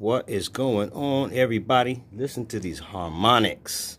What is going on, everybody? Listen to these harmonics.